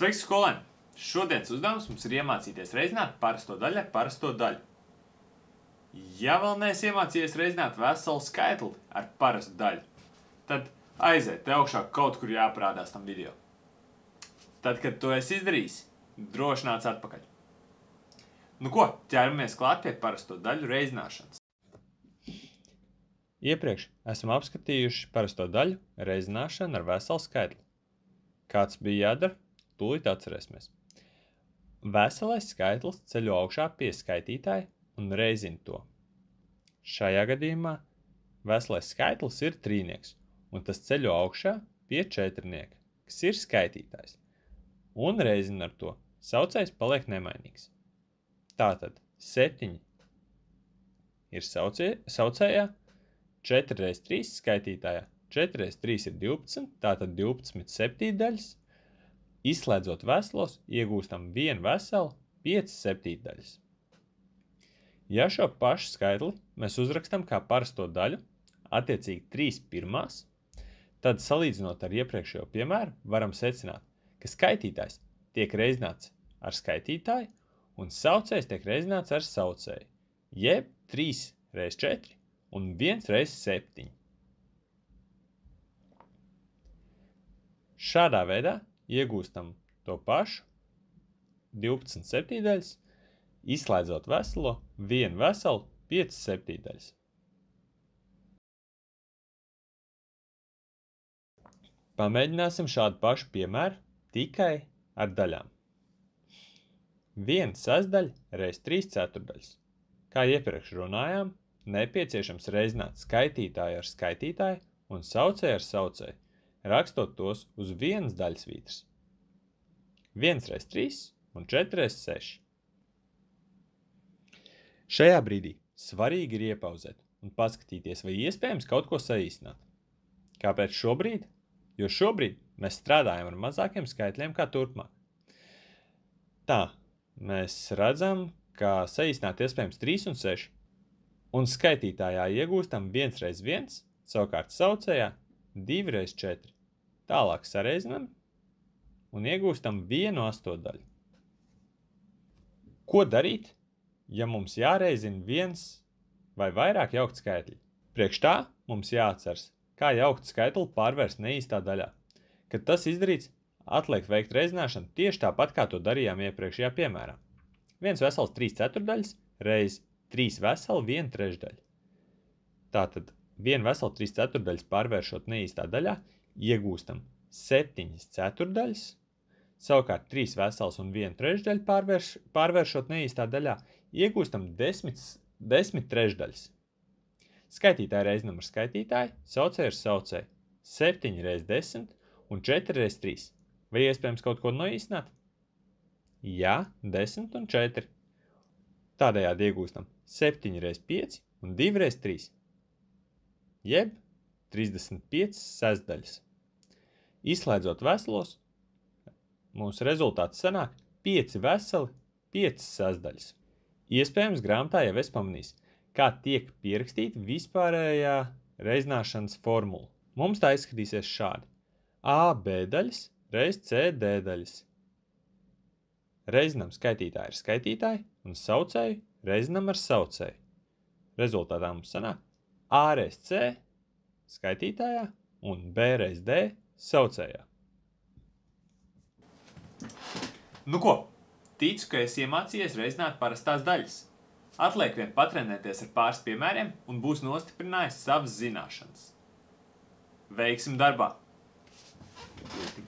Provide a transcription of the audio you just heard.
Sveiki, skolēni! Šodienas uzdevums mums ir iemācīties reizināt parasto daļu ar parasto daļu. Ja vēl neesi iemācījies reizināt veselu skaitli ar parastu daļu, tad aiziet, te augšā kaut kur jāparādās tam video. Tad, kad to esi izdarījis, droši nāc atpakaļ. Nu ko, ķeramies klāt pie parasto daļu reizināšanas. Iepriekš esam apskatījuši parasto daļu reizināšanu ar veselu skaitli. Kāds bija jādara? Tūlīt atcerēsimies. Veselais skaitlis ceļo augšā pie skaitītāja un reizina to. Šajā gadījumā veselais skaitlis ir trīnieks, un tas ceļo augšā pie četrnieka, kas ir skaitītājs. Un reizina ar to saucējs paliek nemainīgs. Tātad 7 ir saucie, saucējā, 4 reiz 3 skaitītājā, 4 reiz 3 ir 12, tātad 12 septīdaļas, Izslēdzot veselos, iegūstam vienu veselu 5 septītdaļas. Ja šo pašu skaitli mēs uzrakstam kā parasto daļu, attiecīgi 3 pirmās, tad salīdzinot ar iepriekšējo piemēru, varam secināt, ka skaitītājs tiek reizināts ar skaitītāju un saucējs tiek reizināts ar saucēju, jeb 3 reiz 4 un 1 reiz 7. Šādā veidā iegūstam to pašu 12 septīdaļas, izslēdzot veselo, vienu veselu 5 septīdaļas. Pamēģināsim šādu pašu piemēru tikai ar daļām. 1 sasdaļa reiz 3 ceturdaļas. Kā iepriekš runājām, nepieciešams reizināt skaitītāju ar skaitītāju un saucēju ar saucēju rakstot tos uz vienas daļas vītras. 1 reiz 3 un 4 reiz 6. Šajā brīdī svarīgi ir iepauzēt un paskatīties, vai iespējams kaut ko saīsināt. Kāpēc šobrīd? Jo šobrīd mēs strādājam ar mazākiem skaitļiem kā turpmāk. Tā, mēs redzam, ka saīsināt iespējams 3 un 6, un skaitītājā iegūstam 1 reiz 1, savukārt saucējā 2 reiz 4. Tālāk sareizinām un iegūstam vienu astotdaļu. Ko darīt, ja mums jāreizina viens vai vairāk jaukt skaitļi? Priekš tā mums jāatceras, kā jaukt skaitli pārvērst neīstā daļā. Kad tas izdarīts, atliek veikt reizināšanu tieši tāpat, kā to darījām iepriekšējā piemērā. 1 vesels 3 ceturdaļas reiz 3 veseli 1 trešdaļa. Tātad 1 vesela 3 ceturdaļas pārvēršot neīstā daļā, iegūstam 7 ceturdaļas, savukārt 3 vesels un 1 trešdaļa pārvērš, pārvēršot neīstā daļā, iegūstam 10, 10 trešdaļas. Skaitītāji reizinam ar skaitītāju, saucēju ar saucēju. 7 reiz 10 un 4 reiz 3. Vai iespējams kaut ko noīsnāt? Jā, 10 un 4. Tādējādi iegūstam 7 reiz 5 un 2 reiz 3 jeb 35 sestdaļas. Izslēdzot veselos, mūsu rezultāts sanāk 5 veseli, 5 sestdaļas. Iespējams, grāmatā jau es pamanīju, kā tiek pierakstīta vispārējā reizināšanas formula. Mums tā izskatīsies šādi. A, B daļas reiz C, D daļas. Reizinam skaitītāji ar skaitītāju un saucēju reizinam ar saucēju. Rezultātā mums sanāk A reiz C skaitītājā un B reiz D saucējā. Nu ko, ticu, ka esi iemācījies reizināt parastās daļas. Atliek vien patrenēties ar pāris piemēriem un būs nostiprinājis savas zināšanas. Veiksim darbā!